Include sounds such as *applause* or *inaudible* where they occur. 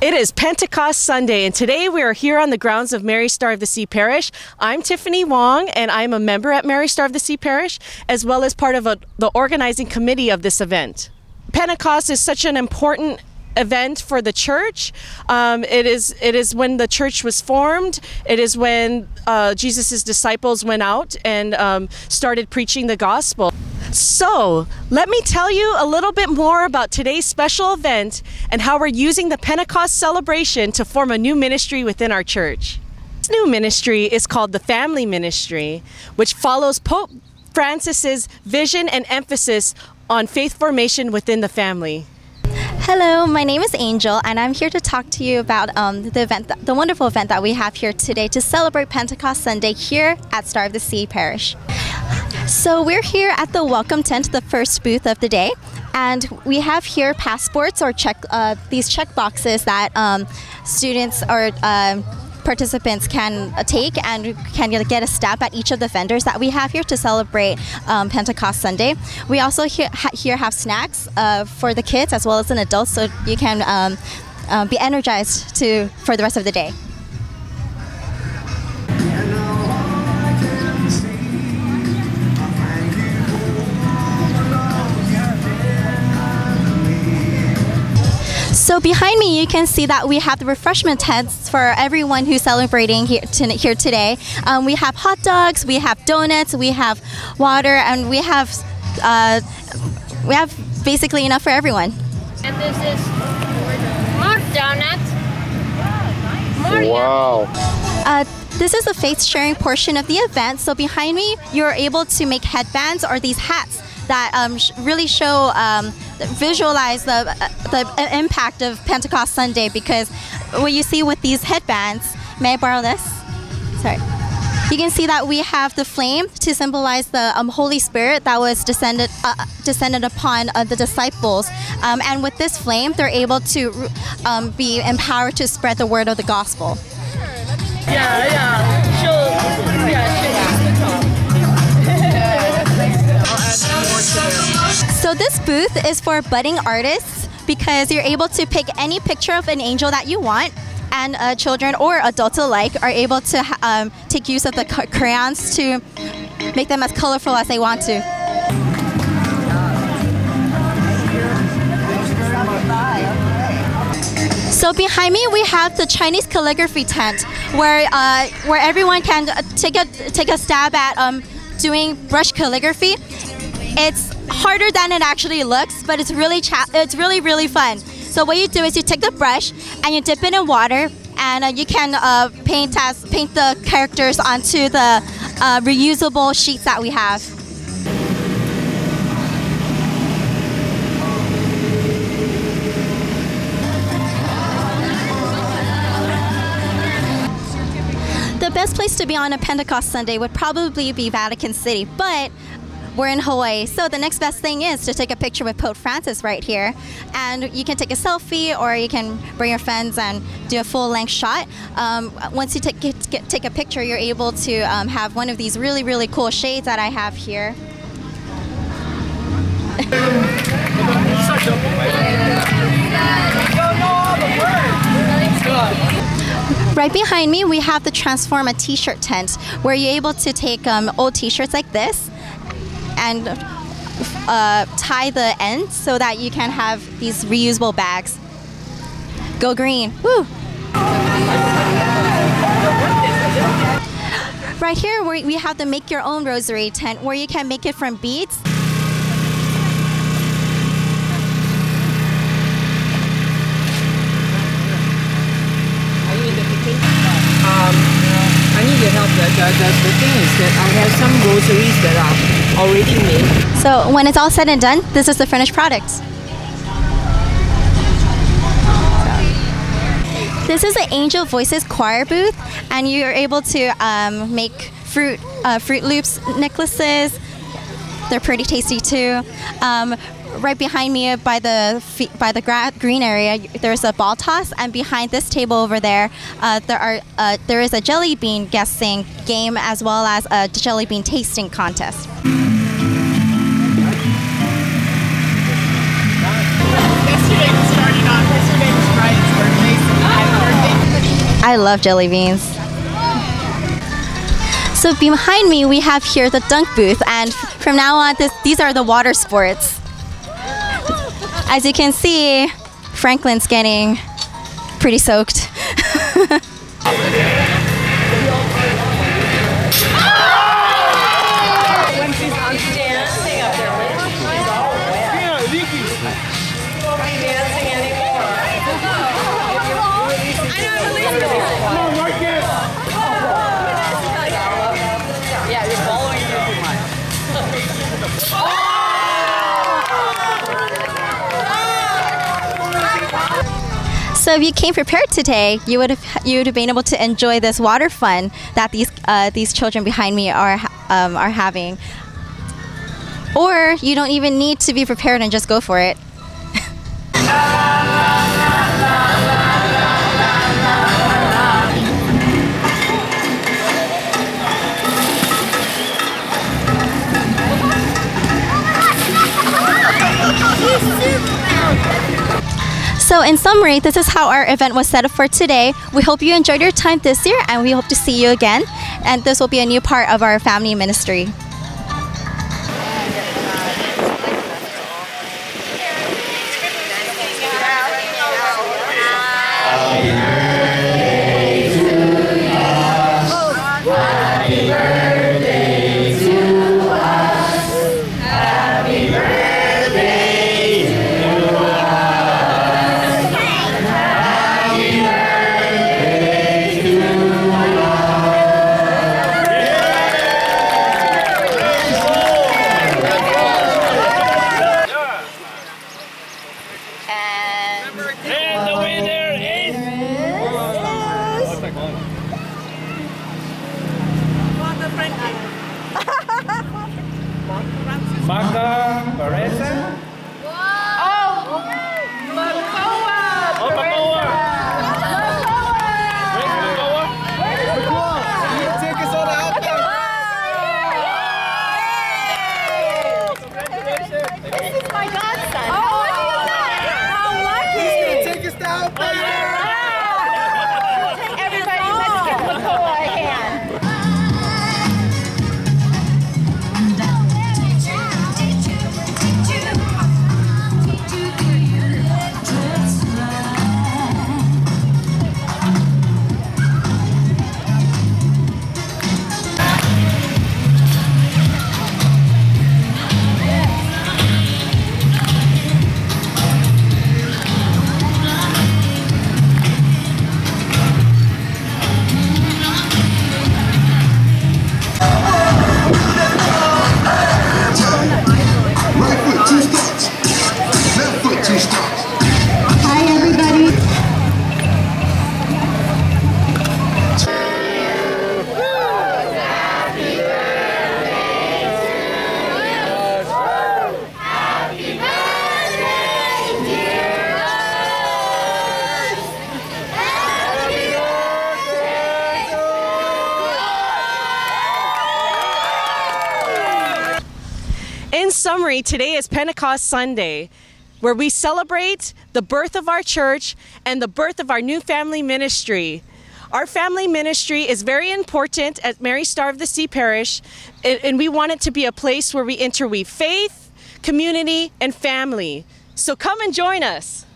It is Pentecost Sunday, and today we are here on the grounds of Mary Star of the Sea Parish. I'm Tiffany Wong, and I'm a member at Mary Star of the Sea Parish, as well as part of a, the organizing committee of this event. Pentecost is such an important event for the church. Um, it is it is when the church was formed. It is when uh, Jesus' disciples went out and um, started preaching the gospel. So, let me tell you a little bit more about today's special event and how we're using the Pentecost celebration to form a new ministry within our church. This new ministry is called the Family Ministry, which follows Pope Francis's vision and emphasis on faith formation within the family. Hello, my name is Angel, and I'm here to talk to you about um, the event, th- the wonderful event that we have here today to celebrate Pentecost Sunday here at Star of the Sea Parish. So we're here at the welcome tent, the first booth of the day, and we have here passports or check uh, these check boxes that um, students or um participants can take and can get a stab at each of the vendors that we have here to celebrate um, Pentecost Sunday. We also here, ha- here have snacks uh, for the kids as well as an adult, so you can um, uh, be energized to for the rest of the day. So behind me, you can see that we have the refreshment tents for everyone who's celebrating here, to, here today. Um, we have hot dogs, we have donuts, we have water, and we have uh, we have basically enough for everyone. And this is more donuts. More Wow. Uh, this is the faith sharing portion of the event. So behind me, you're able to make headbands or these hats that um, really show um, visualize the the impact of Pentecost Sunday because what you see with these headbands. May I borrow this? Sorry. You can see that we have the flame to symbolize the um, Holy Spirit that was descended uh, descended upon uh, the disciples, um, and with this flame, they're able to um, be empowered to spread the word of the gospel. Yeah, yeah. This booth is for budding artists because you're able to pick any picture of an angel that you want. And uh, children or adults alike are able to um, take use of the crayons to make them as colorful as they want to. So behind me we have the Chinese calligraphy tent, where uh, where everyone can uh, take a take a stab at um, doing brush calligraphy. It's harder than it actually looks, but it's really it's really really fun. So what you do is you take the brush and you dip it in water, and uh, you can uh, paint as paint the characters onto the uh, reusable sheets that we have. The best place to be on a Pentecost Sunday would probably be Vatican City, but we're in Hawaii, so the next best thing is to take a picture with Pope Francis right here. And you can take a selfie, or you can bring your friends and do a full length shot. Um, once you take, get, get, take a picture, you're able to um, have one of these really, really cool shades that I have here. Right behind me, we have the Transforma t-shirt tent, where you're able to take um, old t-shirts like this and uh, tie the ends so that you can have these reusable bags. Go green! Woo! Right here, we have the make your own rosary tent, where you can make it from beads. Um, I need your help. The, the, the thing is that I have some rosaries that are already made. So when it's all said and done, this is the finished product. This is the Angel Voices choir booth, and you're able to um, make fruit uh, Froot Loops necklaces. They're pretty tasty too. Um, right behind me, by the by the green area, there's a ball toss, and behind this table over there, uh, there are uh, there is a jelly bean guessing game as well as a jelly bean tasting contest. I love jelly beans. So behind me, we have here the dunk booth, and from now on, this, these are the water sports. As you can see, Franklin's getting pretty soaked. *laughs* So if you came prepared today, you would have you would have been able to enjoy this water fun that these uh, these children behind me are um, are having. Or you don't even need to be prepared and just go for it. So, in summary, this is how our event was set up for today. We hope you enjoyed your time this year and we hope to see you again. And this will be a new part of our family ministry. Summary, today is Pentecost Sunday, where we celebrate the birth of our church and the birth of our new family ministry. Our family ministry is very important at Mary Star of the Sea Parish, and we want it to be a place where we interweave faith, community, and family. So come and join us.